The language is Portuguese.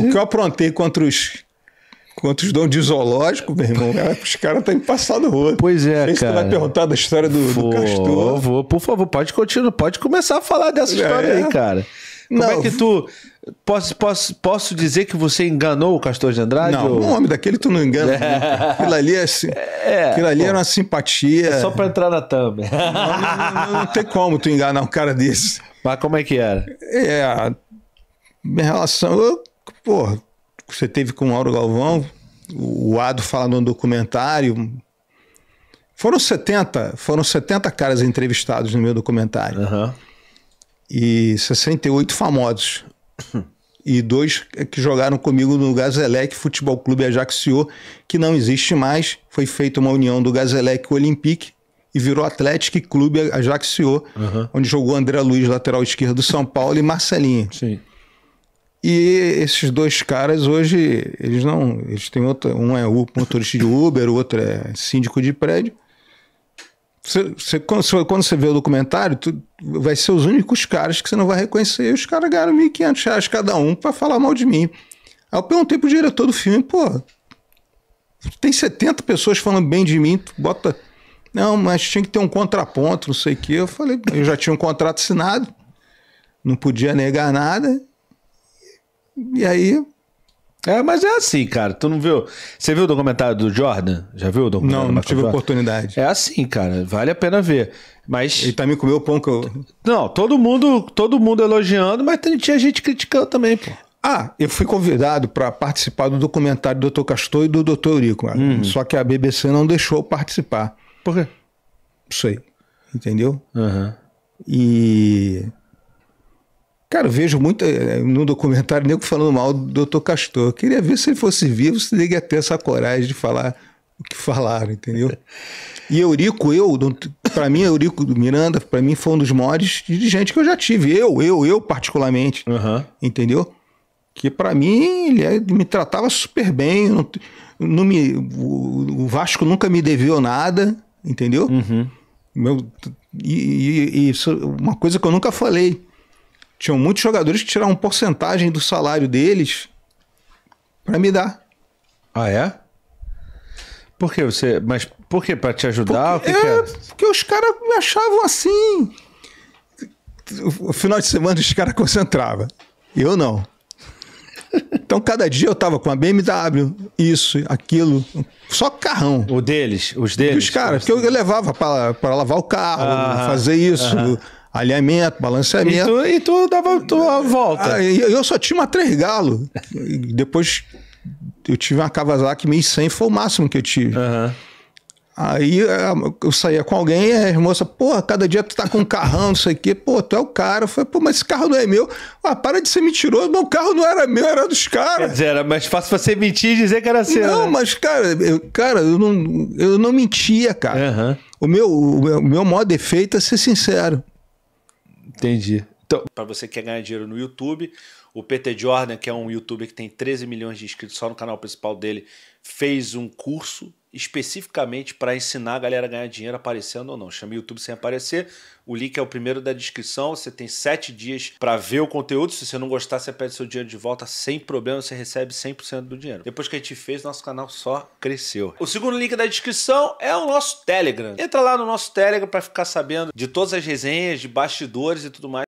o que eu aprontei contra os contra os donos de zoológico, meu irmão, é, os caras estão passado rodo. Pois é, Sei se cara. tu vai perguntar da história do, do Vou, castor. vou, por favor, pode continuar, pode começar a falar dessa história É. aí, cara. Como Não, é que tu. Posso, posso, posso dizer que você enganou o Castor de Andrade? Não, ou- um homem daquele tu não engana. né? Aquilo ali, é, assim, aquilo ali era uma simpatia. Só pra entrar na thumb. Não, não- não tem como tu enganar um cara desse. Mas como é que era? É, minha relação. Eu, pô, você teve com o Mauro Galvão, o Ado fala no documentário. Foram 70, foram 70 caras entrevistados no meu documentário. Aham. E 68 famosos. E dois que jogaram comigo no Gazelec Futebol Clube Ajaccio, que não existe mais. Foi feita uma união do Gazelec Olympique e virou Atlético Clube Ajaccio, onde jogou André Luiz, lateral esquerdo do São Paulo, e Marcelinho. Sim. E esses dois caras hoje, eles não. Eles têm outra. Um é motorista de Uber, o outro é síndico de prédio. Você, quando, você- vê o documentário, tu, vai ser os únicos caras que você não vai reconhecer. E os caras ganharam 1.500 reais cada um para falar mal de mim. Aí eu perguntei pro diretor do filme, pô, tem 70 pessoas falando bem de mim, tu bota. Não, mas tinha que ter um contraponto, não sei o quê. Eu falei, eu já tinha um contrato assinado, não podia negar nada. E aí, É, mas é assim, cara. Tu não viu? Você viu o documentário do Jordan? Já viu o documentário não, do não tive Jordan? oportunidade. É assim, cara. Vale a pena ver. Mas. Ele também comeu o pão que eu. Não, todo mundo, todo mundo elogiando, mas tinha gente criticando também, pô. Ah, eu fui convidado para participar do documentário do Dr. Castor e do Dr. Eurico. Uhum. Só que a BBC não deixou participar. Por quê? Isso aí. Entendeu? Aham. E. Cara, eu vejo muito no documentário nego falando mal do Dr. Castor. Eu queria ver se ele fosse vivo, se ele ia ter essa coragem de falar o que falaram, entendeu? E Eurico, eu, para mim, Eurico Miranda, para mim foi um dos maiores dirigentes que eu já tive. Eu, eu, eu particularmente. Aham. entendeu? Que para mim ele é- me tratava super bem, não, não me, o, Vasco nunca me deveu nada, entendeu? Meu, e, e- e isso uma coisa que eu nunca falei. Tinham muitos jogadores que tiravam porcentagem do salário deles para me dar. Ah, é? Por que você. Mas por que? Pra te ajudar? o que, que é, é? porque os caras me achavam assim. O final de semana os caras concentravam. Eu não. Então, cada dia eu tava com a BMW, isso, aquilo, só carrão. O deles? Os deles? Dos caras, porque eu levava para lavar o carro, Aham, fazer isso, alinhamento, E balanceamento. tu, e tu dava tua volta. Ah, e eu só tinha uma três galo. E depois eu tive uma Kawasaki 1100, foi o máximo que eu tive. Aham. Aí eh, eu saía com alguém, e a moça, porra, cada dia tu tá com um carrão, não sei o quê, pô, tu é o cara. Eu falei, pô, mas esse carro não é meu. Ah, para de ser mentiroso, meu carro não era meu, era dos Quer caras. dizer, era mais fácil você mentir e dizer que era seu. Não, né? mas, cara, eu, cara, eu não, eu não mentia, cara. Aham. O, meu, o meu, o meu maior defeito é ser sincero. Entendi. Então, para você que quer ganhar dinheiro no YouTube, o PT Jordan, que é um youtuber que tem 13 milhões de inscritos só no canal principal dele, fez um curso especificamente para ensinar a galera a ganhar dinheiro aparecendo ou não. Chama YouTube sem aparecer. O link é o primeiro da descrição. Você tem sete dias para ver o conteúdo. Se você não gostar, você pede seu dinheiro de volta sem problema. Você recebe 100% do dinheiro. Depois que a gente fez, nosso canal só cresceu. O segundo link da descrição é o nosso Telegram. Entra lá no nosso Telegram para ficar sabendo de todas as resenhas, de bastidores e tudo mais.